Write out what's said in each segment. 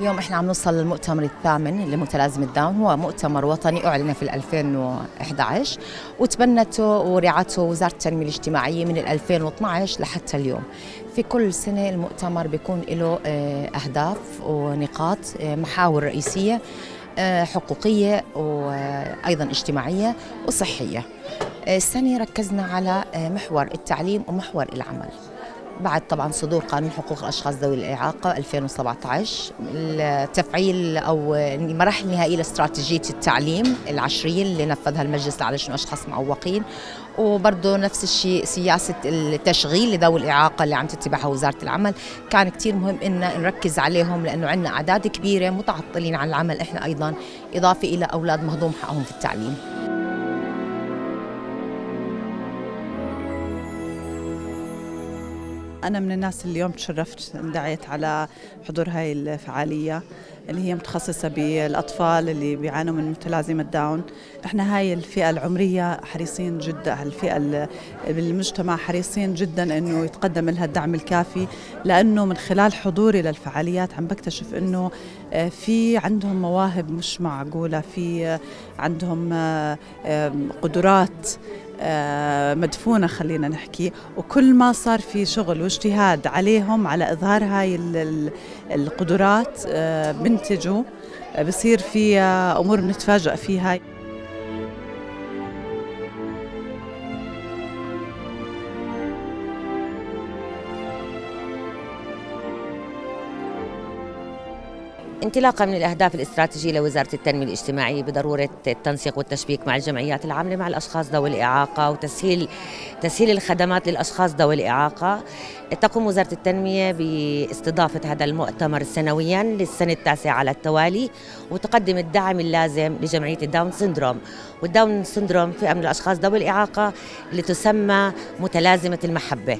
اليوم إحنا عم نوصل للمؤتمر الثامن لمتلازمة داون هو مؤتمر وطني أعلن في 2011 وتبنته ورعته وزارة التنمية الاجتماعية من 2012 لحتى اليوم. في كل سنة المؤتمر بيكون له أهداف ونقاط محاور رئيسية حقوقية وأيضا اجتماعية وصحية. السنة ركزنا على محور التعليم ومحور العمل. بعد طبعا صدور قانون حقوق الأشخاص ذوي الإعاقة 2017 التفعيل أو المراحل النهائيه لاستراتيجية التعليم العشريه اللي نفذها المجلس الأعلى لشؤون اشخاص معوقين وبرضه نفس الشيء سياسة التشغيل لذوي الإعاقة اللي عم تتبعها وزارة العمل. كان كثير مهم إن نركز عليهم لأنه عندنا أعداد كبيرة متعطلين عن العمل. إحنا أيضا إضافة إلى أولاد مهضوم حقهم في التعليم. أنا من الناس اللي اليوم تشرفت اندعيت على حضور هاي الفعالية اللي هي متخصصة بالأطفال اللي بيعانوا من متلازمة داون. إحنا هاي الفئة العمرية حريصين جدا الفئة بالمجتمع حريصين جدا إنه يتقدم لها الدعم الكافي لأنه من خلال حضوري للفعاليات عم بكتشف إنه في عندهم مواهب مش معقولة في عندهم قدرات مدفونة خلينا نحكي وكل ما صار في شغل واجتهاد عليهم على إظهار هاي القدرات بنتجوا بصير في أمور بنتفاجأ فيها. انطلاقا من الأهداف الاستراتيجية لوزارة التنمية الاجتماعية بضرورة التنسيق والتشبيك مع الجمعيات العاملة مع الأشخاص ذوي الإعاقة وتسهيل تسهيل الخدمات للأشخاص ذوي الإعاقة. تقوم وزارة التنمية باستضافة هذا المؤتمر سنويا للسنة التاسعة على التوالي وتقدم الدعم اللازم لجمعية ال Down syndrome. وال Down syndrome فئه من الأشخاص ذوي الإعاقة اللي تسمى متلازمة المحبة.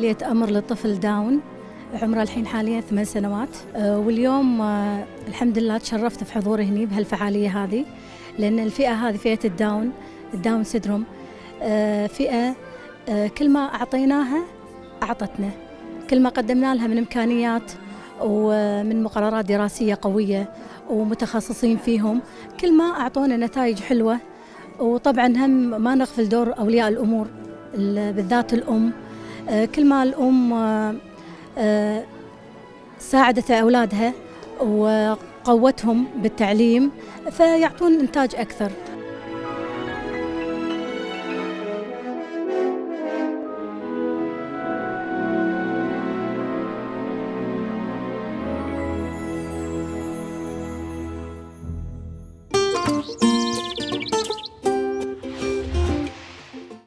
ولية أمر لطفل Down. عمره الحين حاليا ثمان سنوات. واليوم الحمد لله تشرفت في حضوري هني بهالفعالية هذه لأن الفئة هذه فئة ال Down ال Down syndrome فئة كل ما أعطيناها أعطتنا. كل ما قدمنا لها من إمكانيات ومن مقررات دراسية قوية ومتخصصين فيهم كل ما أعطونا نتائج حلوة. وطبعا هم ما نغفل دور أولياء الأمور بالذات الأم كل ما الأم ساعدت أولادها وقوتهم بالتعليم فيعطون إنتاج أكثر.